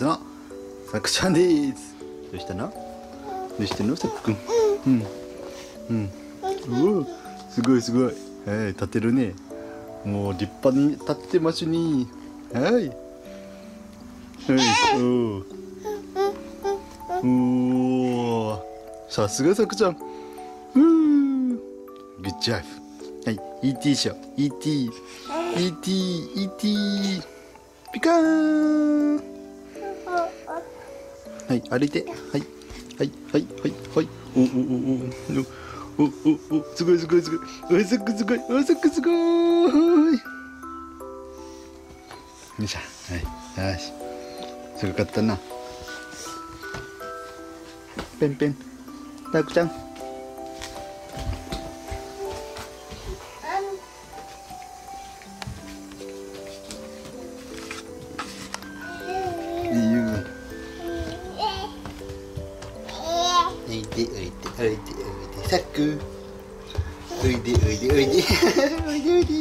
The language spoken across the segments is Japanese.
日のさくちゃんです。どうしたの？どうしてんの？さくくん。うん。うん。うおすごいすごい。はい立てるね。もう立派に立ってますね。はい。はい。おおおさすがさくちゃん。うんグッジョブはい。ET ショー。ET ET ET ピカーンはい歩いて。はい。はいはいはいはい。おおおおおおおすごいすごいすごい。おさくすごいおさくすごい。よいしょ。はい。よし。すごかったな。ペンペン。たくちゃんでさっくおいでおいでおいでおいでおいで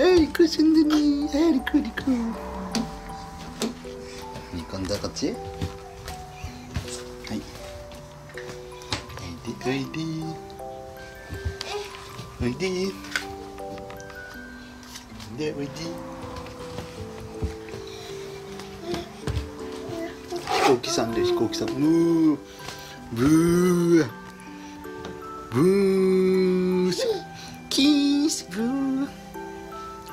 はいこすんでねはいリコリコ今度はこっちはいおいでおいでおいででおいで飛行機さんで飛行機さんブーブーブーキースブー。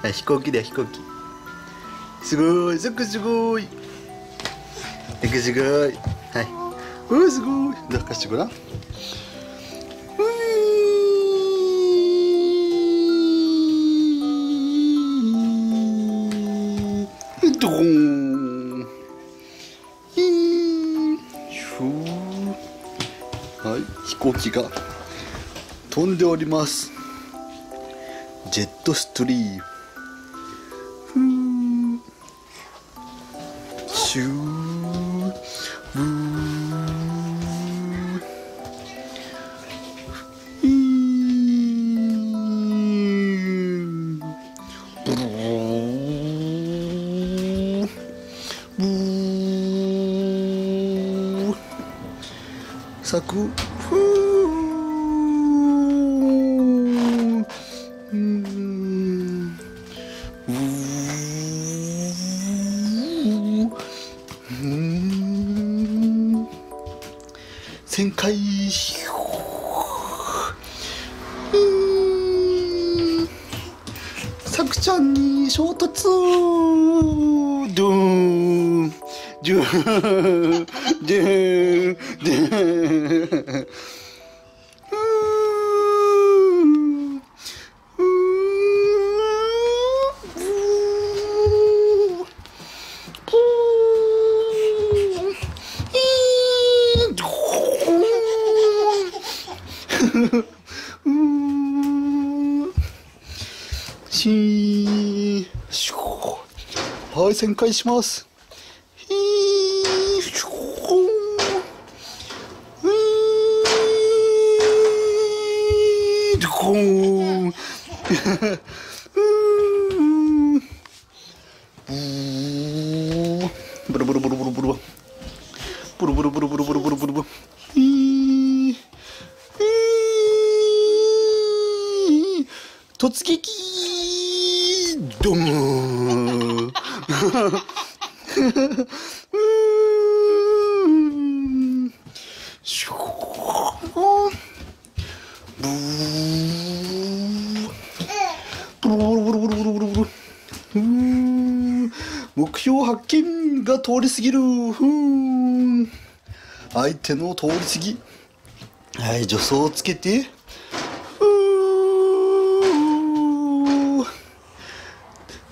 はい飛行機だ飛行機。すごい。すごいすごい。すごいすごい。はい。おすごい。どうかしてごらん。ドーン。ヒー。はい。飛行機が。飛んでおります。ジェットストリーム。ふーシュー。ブー。ヒー。ブー。ブー。咲く旋回うん。さくちゃんに衝突。ドゥン。ドゥーン。ドゥーン。ドゥーンうーんうーんぷーいードーンうーんしーしょーはい旋回します。ひーしょーうードコーンうーんブーブルブルブルブルブルブルブルブルブルブルブルブルブルひーひー突撃ドーンうーんシューブーブルブルブルブルブルブルブルうーん目標発見が通り過ぎるふん相手の通り過ぎはい助走をつけて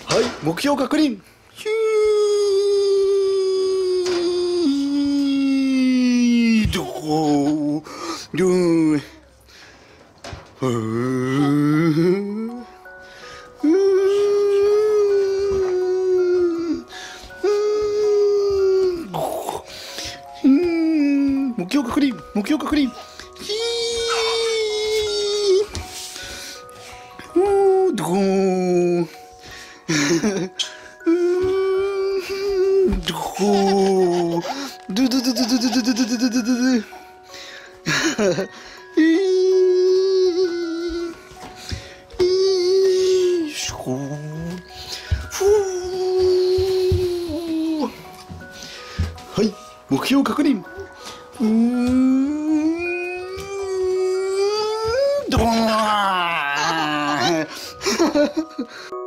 はい目標確認ヒードードーふうん。うん目標確認。目標確認。ひー。うードーンうーんドーンいいしょふうはい目標確認うーんドーン